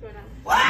slow down.